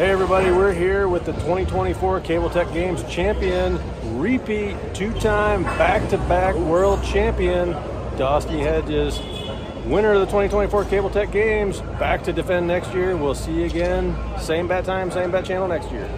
Hey everybody, we're here with the 2024 Cable Tech Games champion, repeat two-time back-to-back world champion, Dusty Hedges. Winner of the 2024 Cable Tech Games, back to defend next year. We'll see you again, same bat time, same bat channel next year.